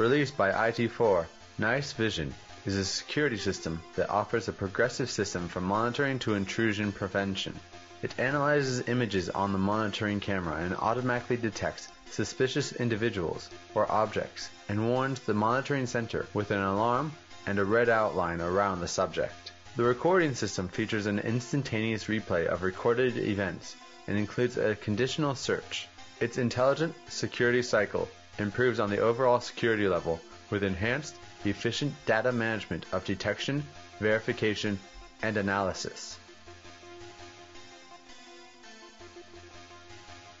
Released by ITFOR, Nice Vision is a security system that offers a progressive system from monitoring to intrusion prevention. It analyzes images on the monitoring camera and automatically detects suspicious individuals or objects and warns the monitoring center with an alarm and a red outline around the subject. The recording system features an instantaneous replay of recorded events and includes a conditional search. Its intelligent security cycle improves on the overall security level with enhanced, efficient data management of detection, verification, and analysis.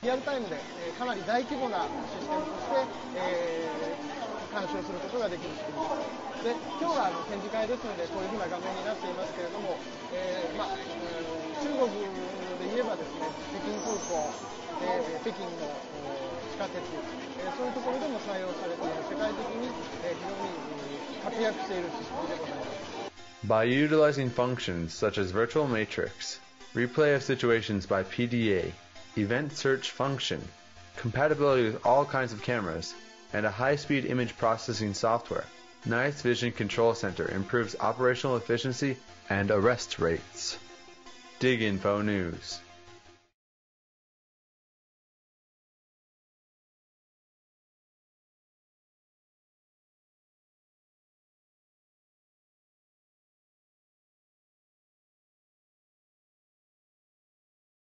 リアルタイムで、えーかなり大規模なシステムとして、えー鑑賞することができる仕組みです。で、今日はあの展示会ですので、こういうふうな画面になっていますけれども、えーまあ、うん中国で言えばですね、北京空港、えー北京のお 地下鉄、えー、そういうところでも採用されている世界的に、えー、非常に活躍しているシステムでございます。By utilizing functions such as virtual matrix, replay of situations by PDA, event search function, compatibility with all kinds of cameras, and a high-speed image processing software, NiceVision ControlCenter improves operational efficiency and arrest rates. DigInfo News.